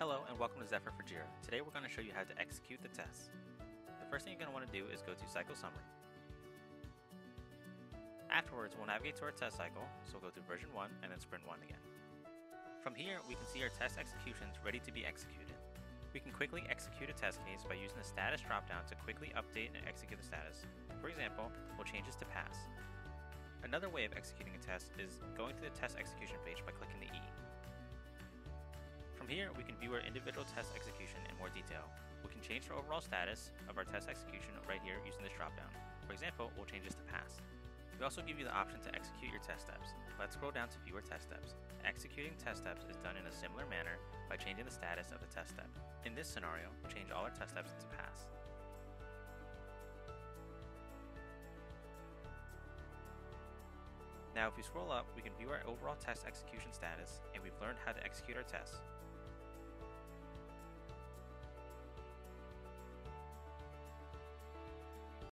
Hello and welcome to Zephyr for Jira. Today we're going to show you how to execute the tests. The first thing you're going to want to do is go to Cycle Summary. Afterwards, we'll navigate to our test cycle, so we'll go to version 1 and then sprint 1 again. From here, we can see our test executions ready to be executed. We can quickly execute a test case by using the status dropdown to quickly update and execute the status. For example, we'll change this to pass. Another way of executing a test is going to the test execution page by clicking the E. Here, we can view our individual test execution in more detail. We can change the overall status of our test execution right here using this dropdown. For example, we'll change this to pass. We also give you the option to execute your test steps. Let's scroll down to view our test steps. Executing test steps is done in a similar manner by changing the status of the test step. In this scenario, we'll change all our test steps to pass. Now if we scroll up, we can view our overall test execution status, and we've learned how to execute our tests.